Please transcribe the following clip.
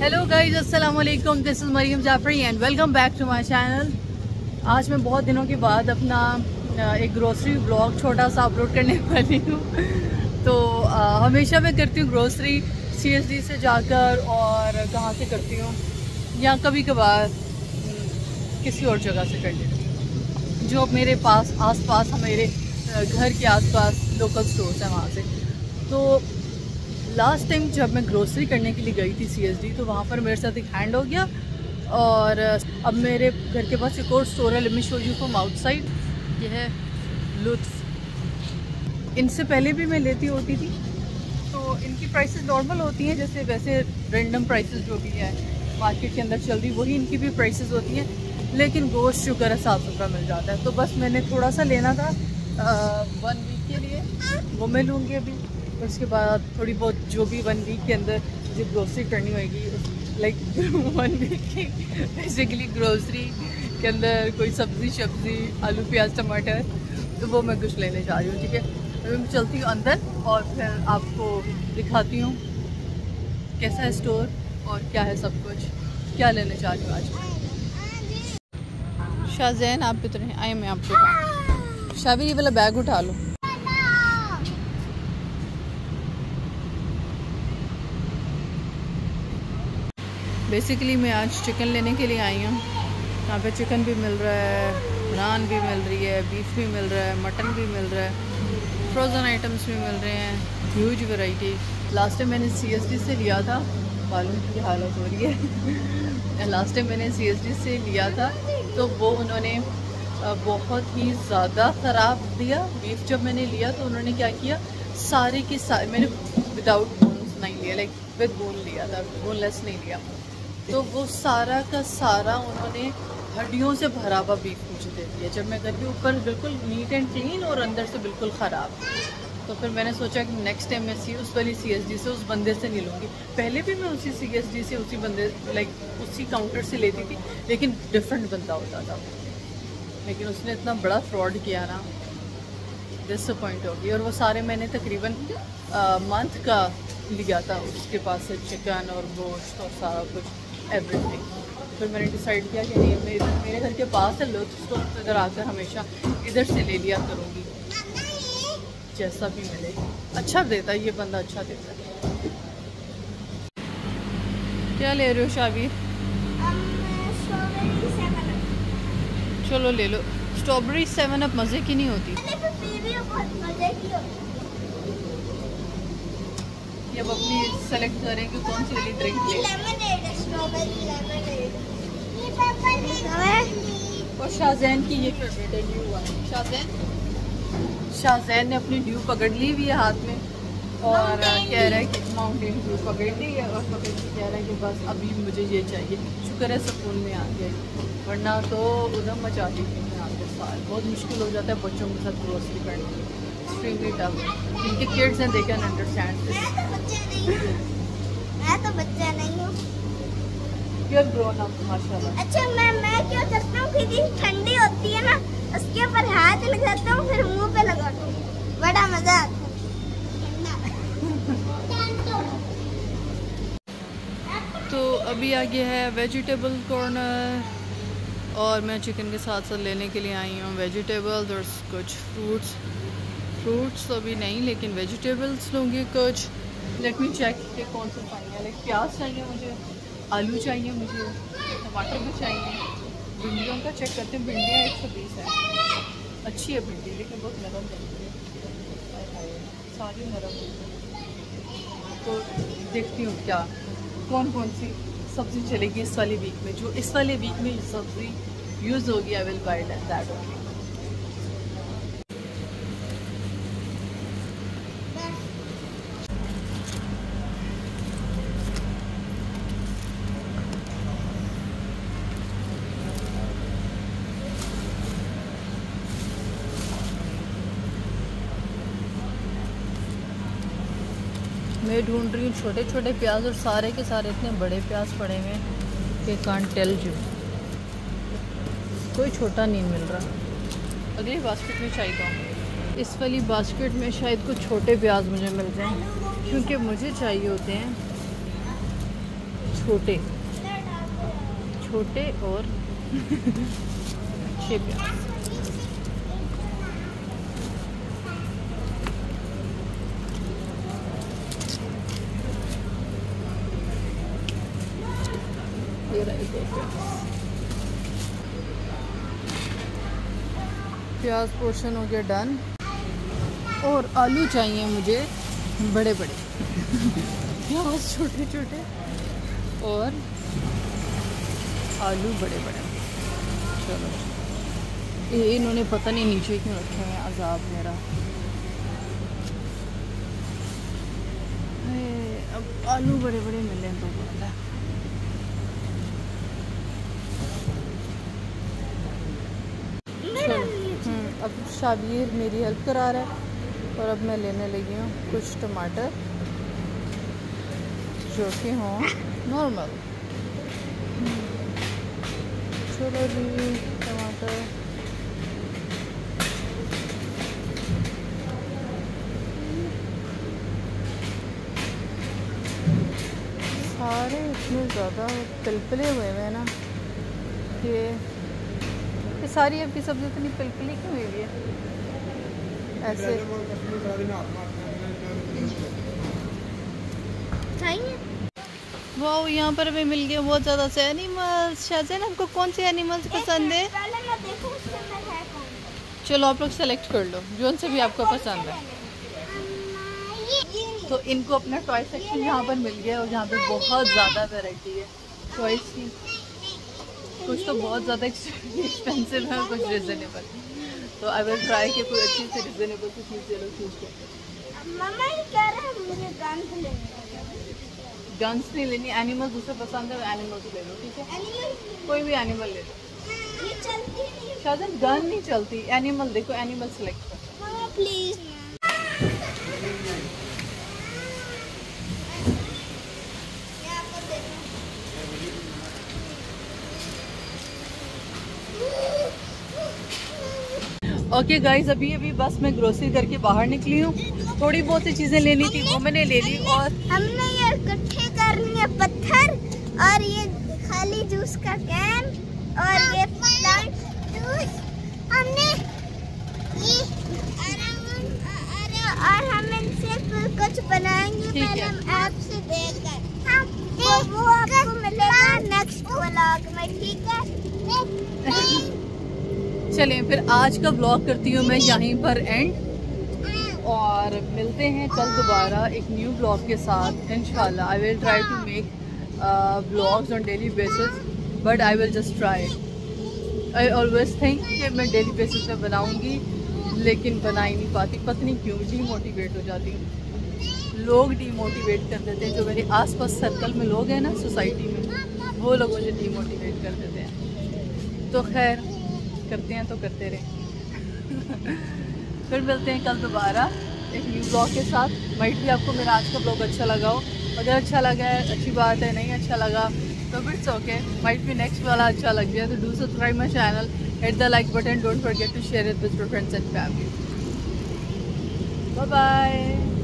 Hello guys अस्सलाम this is Maryam Jafri and welcome back to my channel आज मैं बहुत दिनों के बाद अपना एक ग्रोसरी ब्लॉग छोटा सा अपलोड करने वाली हूँ। तो अ, हमेशा मैं करती हूँ ग्रोसरी सीएसडी से जाकर और कहाँ से करती हूँ या कभी कभार हम्म, किसी और जगह से कर लेती हूँ। जो मेरे पास आसपास मेरे अ, घर के आसपास लोकल स्टोर्स हैं वहाँ से। तो लास्ट टाइम जब मैं ग्रोसरी करने के लिए गई थी सीएसडी तो वहाँ पर मेरे साथ एक हैंड हो गया और अब मेरे घर के पास एक और स्टोर है let me show you from outside ये है लुत्फ इनसे पहले भी मैं लेती होती थी तो इनकी प्राइसेस नॉर्मल होती हैं, जैसे वैसे रेंडम प्राइसेस जो भी है मार्केट के अंदर चल रही, वही इनकी भी प्राइसेस होती हैं, लेकिन गोश्त शुगर है साफ़ सुथरा मिल जाता है। तो बस मैंने थोड़ा सा लेना था वन वीक के लिए, वो मैं लूँगी अभी, उसके बाद थोड़ी बहुत जो भी वन वीक के अंदर मुझे ग्रोसरी करनी होगी लाइक वन वीक की बेसिकली ग्रोसरी के अंदर कोई सब्ज़ी, शब्ज़ी, आलू, प्याज, टमाटर तो वो मैं कुछ लेने जा रही हूँ, ठीक है? मैं चलती हूँ अंदर और फिर आपको दिखाती हूँ कैसा है स्टोर और क्या है सब कुछ, क्या लेने जा रही हूँ आज। शाहजैन, आप कितने आए मैं आपको शाबिर ये वाला बैग उठा लो। बेसिकली मैं आज चिकन लेने के लिए आई हूँ। यहाँ पे चिकन भी मिल रहा है नान भी मिल रही है बीफ भी मिल रहा है मटन भी मिल रहा है फ्रोज़न आइटम्स भी मिल रहे हैं ह्यूज वैरायटी लास्ट टाइम मैंने सी से लिया था, मालूम की हालत हो रही है। लास्ट टाइम मैंने सी से लिया था तो वो उन्होंने बहुत ही ज़्यादा ख़राब दिया। बीफ जब मैंने लिया तो उन्होंने क्या किया, सारे के सारे मैंने विदाउट बोन्स नहीं लिया लाइक विद बोन लिया था बोनलेस नहीं लिया। तो वो सारा का सारा उन्होंने हड्डियों से भरा हुआ बीफ मुझे दे दिया। जब मैं के ऊपर बिल्कुल नीट एंड क्लीन और अंदर से बिल्कुल ख़राब तो फिर मैंने सोचा कि नेक्स्ट टाइम मैं सी उस वाली सी एस डी से उस बंदे से नहीं लूँगी। पहले भी मैं उसी सी एस डी से उसी बंदे लाइक उसी काउंटर से लेती थी, लेकिन डिफरेंट बंदा होता था। लेकिन उसने इतना बड़ा फ्रॉड किया ना डिसअपॉइंट हो गई। और वो सारे मैंने तकरीबन मंथ का लिया था। उसके पास से चिकन और गोश्त और सारा कुछ। एवरीथिंग फिर मैंने डिसाइड किया कि नहीं मैं मेरे घर के पास है लुत्फ तो इधर आकर हमेशा इधर से ले लिया करूँगी। जैसा भी मिले। अच्छा देता ये बंदा अच्छा देता क्या ले रहे हो, शाबीर? चलो ले लो। स्ट्रॉबेरी सेवन अप मज़े की नहीं होती। अब अपनी सेलेक्ट करें कि कौन सी वाली ड्रिंक ले। और शाहजैन की ये फेवरेट है ड्यू शाहजैन शाहजैन ने अपनी ड्यू पकड़ ली हुई है हाथ में। और कह रहा है कि माउंटेन ड्यू पकड़ ली है और पकड़ के कह रहा है कि बस अभी मुझे ये चाहिए। शुक्र है सुकून में आ गए वरना तो उधम मचाती थी मैं आपके साल बहुत मुश्किल हो जाता है बच्चों के साथ ग्रोसरी करने की एक्सट्रीमली टफ जिनके किड्स हैं दे कैन अंडरस्टैंड मैं तो बच्चा नहीं हूँ। यू आर ग्रोन अप माशाल्लाह. अच्छा मैं मैं क्या करता हूँ? कि दिन ठंडी होती है ना उसके ऊपर हाथ लगाता हूँ फिर मुँह पे लगाता हूँ बड़ा मज़ा आता है। तो अभी आ गया है वेजिटेबल कॉर्नर और मैं चिकन के साथ साथ लेने के लिए आई हूँ। वेजिटेबल्स और कुछ फ्रूट्स फ्रूट्स तो अभी नहीं, लेकिन वेजिटेबल्स लूँगी कुछ। लेट मी चेक कि कौन सा चाहिए। लाइक प्याज चाहिए मुझे, आलू चाहिए मुझे, टमाटर भी चाहिए। भिंडियों का चेक करते हैं, भिंडियाँ एक सौ बीस है। अच्छी है भिंडी, लेकिन बहुत नरम बनती है। सारी नरम तो देखती हूँ क्या, कौन कौन सी सब्ज़ी चलेगी इस वाले वीक में। जो इस वाले वीक में सब्ज़ी यूज़ होगी I will buy that only मैं ढूंढ रही हूँ छोटे छोटे प्याज और सारे के सारे इतने बड़े प्याज पड़े हुए हैं कि कान टेल जू कोई छोटा नहीं मिल रहा। अगली बास्केट में चाहिए इस वाली बास्केट में शायद कुछ छोटे प्याज मुझे मिल जाएँ क्योंकि मुझे चाहिए होते हैं छोटे। छोटे और अच्छे प्याज। रहे प्याज पोर्शन हो गया डन। और आलू चाहिए मुझे बड़े बड़े। प्याज छोटे छोटे। और आलू बड़े बड़े। चलो। ये इन्होंने पता नहीं नीचे क्यों रखे हैं, अजाब मेरा। अब आलू बड़े बड़े मिले तो बात है चलो हम्म, अब शाबीर मेरी हेल्प करा रहा है और अब मैं लेने लगी हूँ कुछ टमाटर, जो कि हों नॉर्मल चलो जी, टमाटर। सारे इतने ज़्यादा पिलपिले हुए हैं ना कि सारी आपकी सब्ज़ी इतनी पिलपिली क्यों हुई हुई है ऐसे वो यहाँ पर हमें मिल गया बहुत ज़्यादा से एनिमल्स शाहजैन आपको कौन से एनिमल्स पसंद है पहले मैं देखूँ उसके अंदर है कौन चलो आप लोग सेलेक्ट कर लो जो से भी आपको पसंद है तो इनको अपना टॉय सेक्शन यहाँ पर मिल गया और यहाँ पे बहुत ज़्यादा वैरायटी है टॉयस की कुछ तो बहुत ज़्यादा एक्सपेंसिव है और कुछ रिजनेबल तो आई विल ट्राई कि कोई अच्छी से रिजनेबल सी चीज़ चलो चूज़ कर मम्मा ये कह रहे हैं मुझे गन लेने गन्स नहीं लेनी एनिमल्स उसे पसंद है एनिमल्स ले लो ठीक है? कोई भी एनिमल ले लो। शायद गन नहीं चलती एनिमल देखो एनिमल सेलेक्ट कर। प्लीज़ ओके गाइस अभी अभी बस मैं ग्रोसरी करके बाहर निकली हूँ। थोड़ी बहुत सी चीज़ें लेनी थी वो मैंने ले ली और हमने ये इकट्ठे करनी है पत्थर और ये खाली जूस का कैन और ये प्लांट जूस हमने ये अरे अरे और हम इनसे कुछ बनाएँगे पहले हम ऐप से देखकर। वो वो आपको मिलेगा नेक्स्ट व्लॉग में ठीक है? चलिए फिर आज का ब्लॉग करती हूँ मैं यहीं पर एंड और मिलते हैं कल दोबारा एक न्यू ब्लॉग के साथ इनशाला I will try to make vlogs on daily basis but I will just try I always think कि मैं डेली बेसिस पे बनाऊँगी, लेकिन बना ही नहीं पाती। पता नहीं क्यों डीमोटिवेट हो जाती। हूँ लोग डीमोटिवेट कर देते हैं, जो मेरे आसपास सर्कल में लोग हैं ना सोसाइटी में, वो लोग मुझे डीमोटिवेट कर देते हैं। तो खैर करते हैं तो करते रहे। फिर मिलते हैं कल दोबारा एक न्यू ब्लॉग के साथ। माइट भी आपको मेरा आज का ब्लॉग अच्छा लगा हो। अगर अच्छा लगा है, अच्छी बात है, नहीं अच्छा लगा तो फिर ओके माइट भी नेक्स्ट वाला अच्छा लग गया तो do subscribe my channel hit the like button don't forget to share it with friends and family bye bye